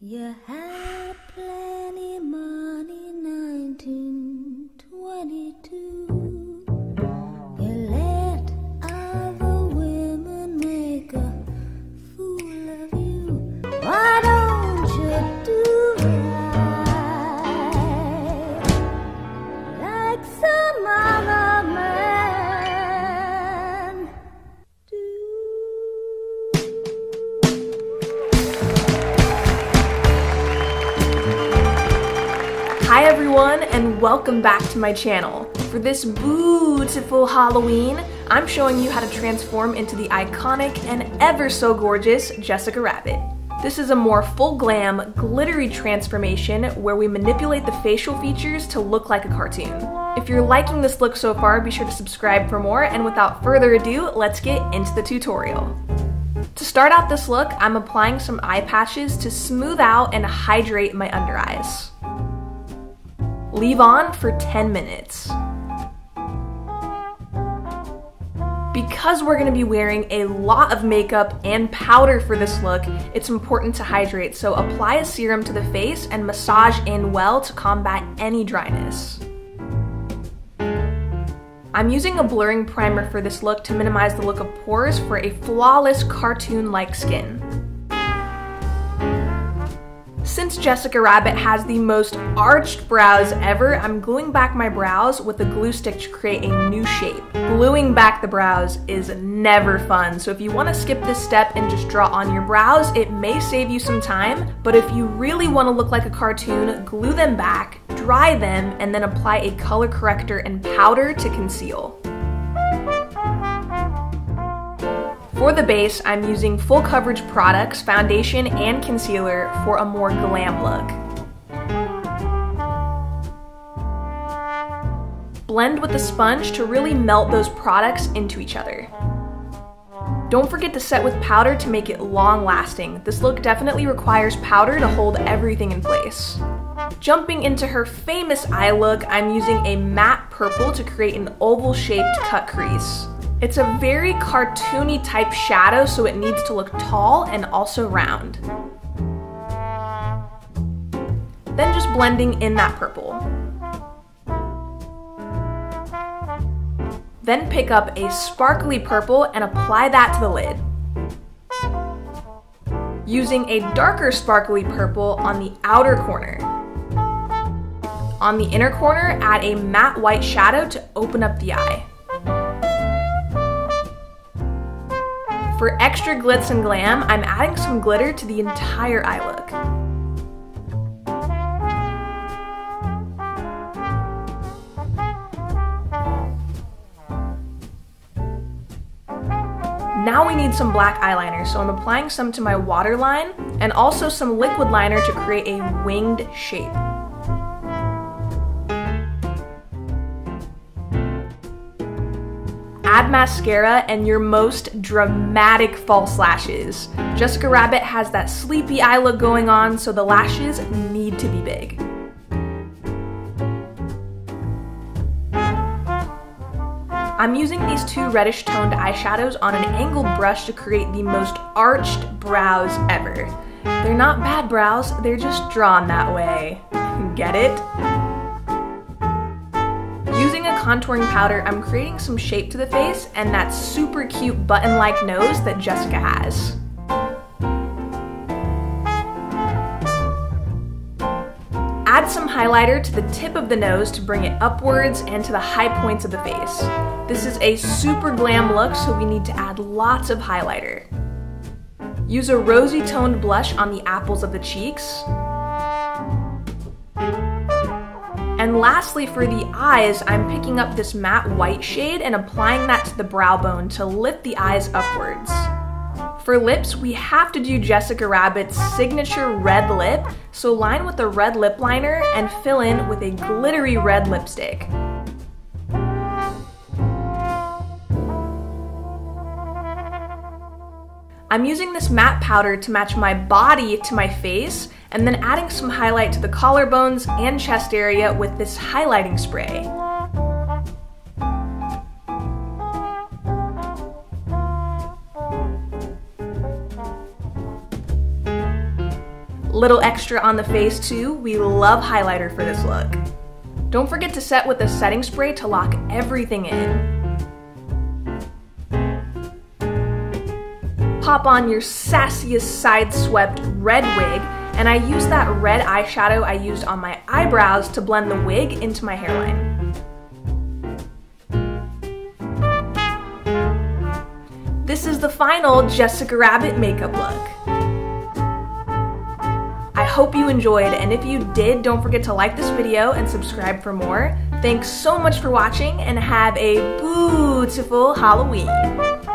You had plenty everyone and welcome back to my channel. For this beautiful Halloween, I'm showing you how to transform into the iconic and ever so gorgeous Jessica Rabbit. This is a more full glam, glittery transformation where we manipulate the facial features to look like a cartoon. If you're liking this look so far, be sure to subscribe for more, and without further ado, let's get into the tutorial. To start out this look, I'm applying some eye patches to smooth out and hydrate my under eyes. Leave on for 10 minutes. Because we're going to be wearing a lot of makeup and powder for this look, it's important to hydrate, so apply a serum to the face and massage in well to combat any dryness. I'm using a blurring primer for this look to minimize the look of pores for a flawless cartoon-like skin. Since Jessica Rabbit has the most arched brows ever, I'm gluing back my brows with a glue stick to create a new shape. Gluing back the brows is never fun, so if you want to skip this step and just draw on your brows, it may save you some time, but if you really want to look like a cartoon, glue them back, dry them, and then apply a color corrector and powder to conceal. For the base, I'm using full coverage products, foundation, and concealer for a more glam look. Blend with the sponge to really melt those products into each other. Don't forget to set with powder to make it long lasting. This look definitely requires powder to hold everything in place. Jumping into her famous eye look, I'm using a matte purple to create an oval shaped cut crease. It's a very cartoony type shadow, so it needs to look tall and also round. Then just blending in that purple. Then pick up a sparkly purple and apply that to the lid. Using a darker sparkly purple on the outer corner. On the inner corner, add a matte white shadow to open up the eye. For extra glitz and glam, I'm adding some glitter to the entire eye look. Now we need some black eyeliner, so I'm applying some to my waterline and also some liquid liner to create a winged shape. Mascara and your most dramatic false lashes. Jessica Rabbit has that sleepy eye look going on, so the lashes need to be big. I'm using these two reddish toned eyeshadows on an angled brush to create the most arched brows ever. They're not bad brows, they're just drawn that way. Get it? Using a contouring powder, I'm creating some shape to the face and that super cute button-like nose that Jessica has. Add some highlighter to the tip of the nose to bring it upwards and to the high points of the face. This is a super glam look, so we need to add lots of highlighter. Use a rosy toned blush on the apples of the cheeks. And lastly, for the eyes, I'm picking up this matte white shade and applying that to the brow bone to lift the eyes upwards. For lips, we have to do Jessica Rabbit's signature red lip, so line with a red lip liner and fill in with a glittery red lipstick. I'm using this matte powder to match my body to my face and then adding some highlight to the collarbones and chest area with this highlighting spray. Little extra on the face too, we love highlighter for this look. Don't forget to set with a setting spray to lock everything in. Pop on your sassiest side swept red wig, and I use that red eyeshadow I used on my eyebrows to blend the wig into my hairline. This is the final Jessica Rabbit makeup look. I hope you enjoyed, and if you did, don't forget to like this video and subscribe for more. Thanks so much for watching, and have a beautiful Halloween!